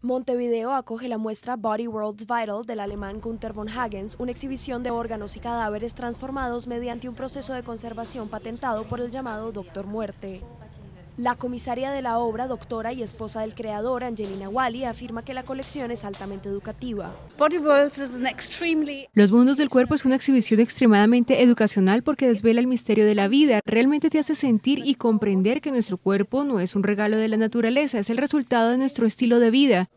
Montevideo acoge la muestra Body Worlds Vital del alemán Gunther von Hagens, una exhibición de órganos y cadáveres transformados mediante un proceso de conservación patentado por el llamado Doctor Muerte. La comisaria de la obra, doctora y esposa del creador, Angelina Wally, afirma que la colección es altamente educativa. Los mundos del cuerpo es una exhibición extremadamente educacional porque desvela el misterio de la vida. Realmente te hace sentir y comprender que nuestro cuerpo no es un regalo de la naturaleza, es el resultado de nuestro estilo de vida.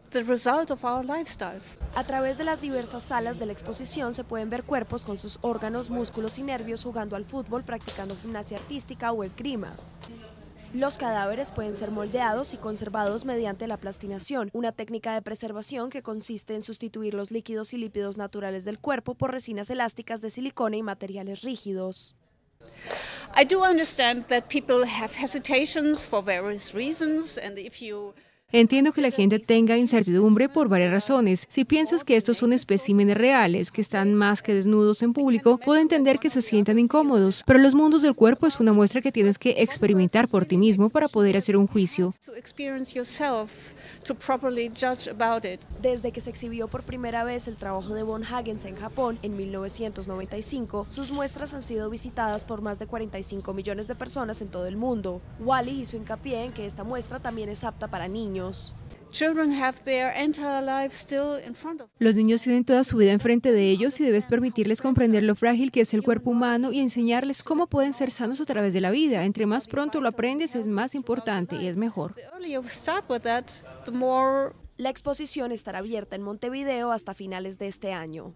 A través de las diversas salas de la exposición se pueden ver cuerpos con sus órganos, músculos y nervios jugando al fútbol, practicando gimnasia artística o esgrima. Los cadáveres pueden ser moldeados y conservados mediante la plastinación, una técnica de preservación que consiste en sustituir los líquidos y lípidos naturales del cuerpo por resinas elásticas de silicona y materiales rígidos. I do understand that people have hesitations for various reasons and if you Entiendo que la gente tenga incertidumbre por varias razones. Si piensas que estos son especímenes reales, que están más que desnudos en público, puedo entender que se sientan incómodos, pero los mundos del cuerpo es una muestra que tienes que experimentar por ti mismo para poder hacer un juicio. Desde que se exhibió por primera vez el trabajo de Von Hagens en Japón en 1995, sus muestras han sido visitadas por más de 45 millones de personas en todo el mundo. Wally hizo hincapié en que esta muestra también es apta para niños los niños tienen toda su vida enfrente de ellos y debes permitirles comprender lo frágil que es el cuerpo humano y enseñarles cómo pueden ser sanos a través de la vida. Entre más pronto lo aprendes es más importante y es mejor. La exposición estará abierta en Montevideo hasta finales de este año.